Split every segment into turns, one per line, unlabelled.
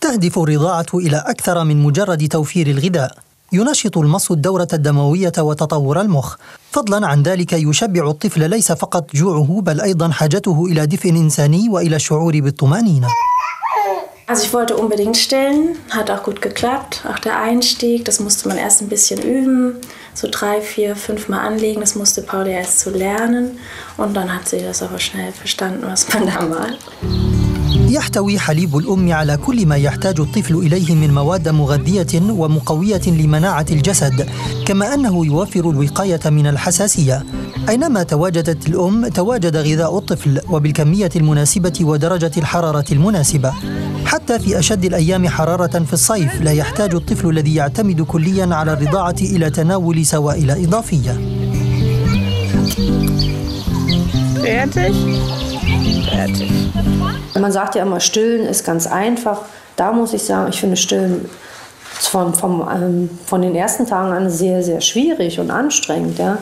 تهدف الرضاعة إلى أكثر من مجرد توفير الغذاء. ينشط المص الدورة الدموية وتطور المخ. فضلا عن ذلك يشبع الطفل ليس فقط جوعه بل أيضا حاجته إلى دفء إنساني وإلى الشعور بالطمأنينة.
Also ich wollte unbedingt stillen, hat auch gut geklappt. Auch der Einstieg, das musste man erst ein bisschen üben, so drei, vier, fünf Mal anlegen. Das musste Pauli erst zu lernen und dann hat sie das aber schnell verstanden, was man da macht.
يحتوي حليب الأم على كل ما يحتاج الطفل إليه من مواد مغذية ومقوية لمناعة الجسد، كما أنه يوفر الوقاية من الحساسية. أينما تواجدت الأم تواجد غذاء الطفل وبالكمية المناسبة ودرجة الحرارة المناسبة. حتى في أشد الأيام حرارة في الصيف لا يحتاج الطفل الذي يعتمد كليا على الرضاعة إلى تناول سوائل إضافية.
Fertig? Fertig.
Man sagt ja immer, Stillen ist ganz einfach. Da muss ich sagen, ich finde Stillen von, vom, ähm, von den ersten Tagen an sehr, sehr schwierig und anstrengend. Ja.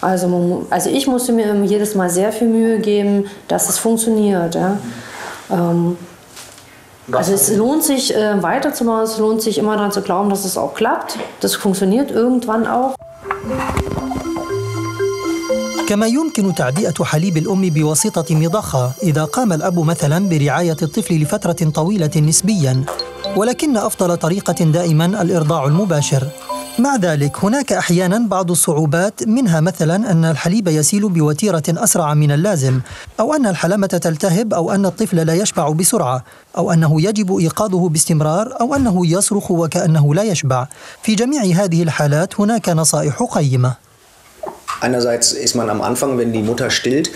Also, man, also ich musste mir jedes Mal sehr viel Mühe geben, dass es funktioniert. Ja. Ähm, also es lohnt sich äh, weiterzumachen, es lohnt sich immer daran zu glauben, dass es auch klappt. Das funktioniert irgendwann auch.
كما يمكن تعبئة حليب الأم بواسطة مضخة إذا قام الأب مثلا برعاية الطفل لفترة طويلة نسبيا. ولكن أفضل طريقة دائما الإرضاع المباشر. مع ذلك هناك أحيانا بعض الصعوبات منها مثلا أن الحليب يسيل بوتيرة أسرع من اللازم أو أن الحلمه تلتهب أو أن الطفل لا يشبع بسرعة أو أنه يجب إيقاظه باستمرار أو أنه يصرخ وكأنه لا يشبع. في جميع هذه الحالات هناك نصائح قيمة.
Einerseits ist man am Anfang, wenn die Mutter stillt,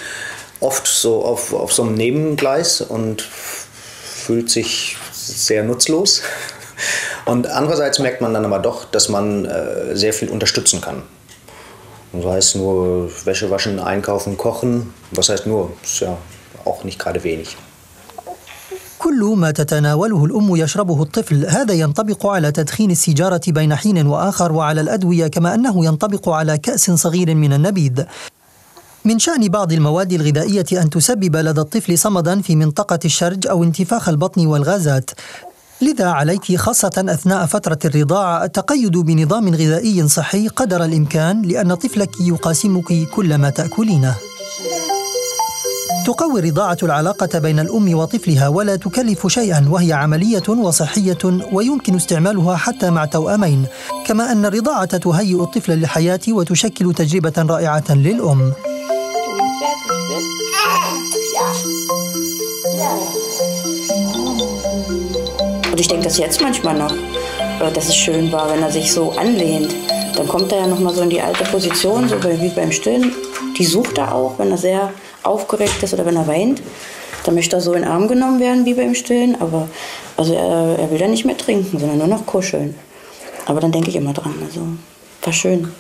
oft so auf, auf so einem Nebengleis und fühlt sich sehr nutzlos. Und andererseits merkt man dann aber doch, dass man äh, sehr viel unterstützen kann. Sei es nur Wäsche waschen, einkaufen, kochen. Was heißt nur? Ist ja auch nicht gerade wenig.
كل ما تتناوله الأم يشربه الطفل. هذا ينطبق على تدخين السيجارة بين حين وآخر وعلى الأدوية كما أنه ينطبق على كأس صغير من النبيذ. من شأن بعض المواد الغذائية أن تسبب لدى الطفل صمدا في منطقة الشرج أو انتفاخ البطن والغازات. لذا عليك خاصة أثناء فترة الرضاعة التقيد بنظام غذائي صحي قدر الإمكان لأن طفلك يقاسمك كل ما تأكلينه. تقوي الرضاعة العلاقة بين الأم وطفلها ولا تكلف شيئا وهي عملية وصحية ويمكن استعمالها حتى مع توأمين، كما أن الرضاعة تهيئ الطفل للحياة وتشكل تجربة رائعة للأم.
Dann kommt er ja nochmal so in die alte Position, so wie beim Stillen. Die sucht er auch, wenn er sehr aufgeregt ist oder wenn er weint. Dann möchte er so in den Arm genommen werden wie beim Stillen. Aber also er, er will ja nicht mehr trinken, sondern nur noch kuscheln. Aber dann denke ich immer dran. Also war schön.